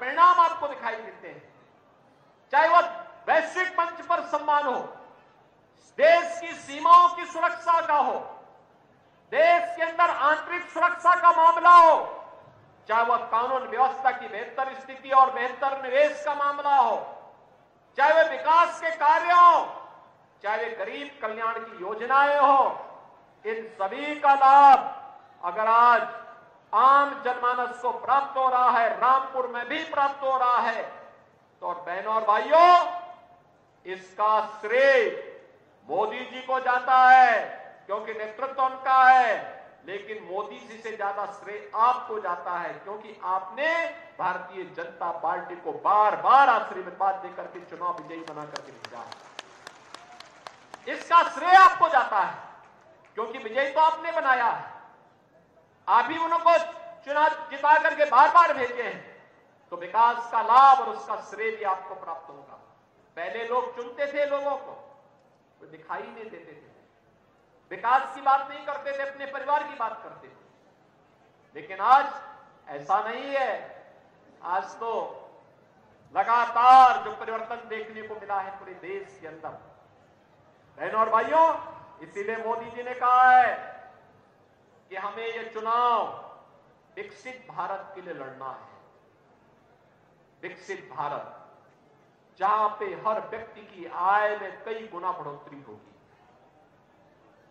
परिणाम आपको दिखाई देते हैं। चाहे वह वैश्विक मंच पर सम्मान हो, देश की सीमाओं की सुरक्षा का हो, देश के अंदर आंतरिक सुरक्षा का मामला हो, चाहे वह कानून व्यवस्था की बेहतर स्थिति और बेहतर निवेश का मामला हो, चाहे वे विकास के कार्य हो, चाहे वे गरीब कल्याण की योजनाएँ हो, इन सभी का लाभ अगर आज आम जनमानस को प्राप्त हो रहा है, रामपुर में भी प्राप्त हो रहा है। तो बहनों और भाइयों, इसका श्रेय मोदी जी को जाता है, क्योंकि नेतृत्व उनका है, लेकिन मोदी जी से ज़्यादा श्रेय आपको जाता है, क्योंकि आपने भारतीय जनता पार्टी को बार बार आशीर्वाद देकर के चुनाव विजयी बना करके भेजा इसका श्रेय आपको जाता है, क्योंकि विजयी तो आपने बनाया है। आप ही उनको चुनाव जिता करके बार बार भेजे हैं। तो विकास का लाभ और उसका श्रेय भी आपको प्राप्त होगा। पहले लोग चुनते थे लोगों को, वो दिखाई नहीं देते थे। विकास की बात नहीं करते थे, अपने परिवार की बात करते थे। लेकिन आज ऐसा नहीं है। आज तो लगातार जो परिवर्तन देखने को मिला है पूरे देश के अंदर। बहनों और भाइयों, इसीलिए मोदी जी ने कहा है कि हमें यह चुनाव विकसित भारत के लिए लड़ना है। विकसित भारत, जहाँ पे हर व्यक्ति की आय में कई गुना बढ़ोतरी होगी।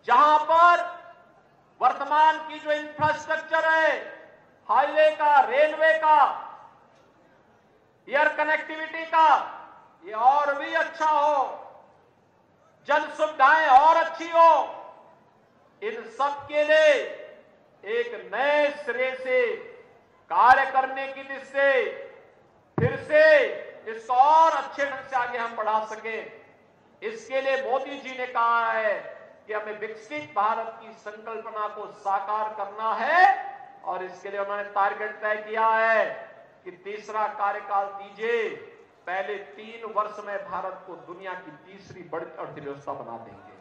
जहाँ पर वर्तमान की जो इंफ्रास्ट्रक्चर है हाईवे का रेलवे का एयर कनेक्टिविटी का, ये और भी अच्छा हो, जन सुविधाएँ और अच्छी हो, इन सब के लिए एक नए सिरे से कार्य करने की से फिर से इसको और अच्छे ढंग से आगे हम बढ़ा सके। इसके लिए मोदी जी ने कहा है कि हमें विकसित भारत की संकल्पना को साकार करना है और इसके लिए उन्होंने टारगेट तय किया है कि तीसरा कार्यकाल दीजिए। पहले तीन वर्ष में भारत को दुनिया की तीसरी बड़ी अर्थव्यवस्था बना देंगे।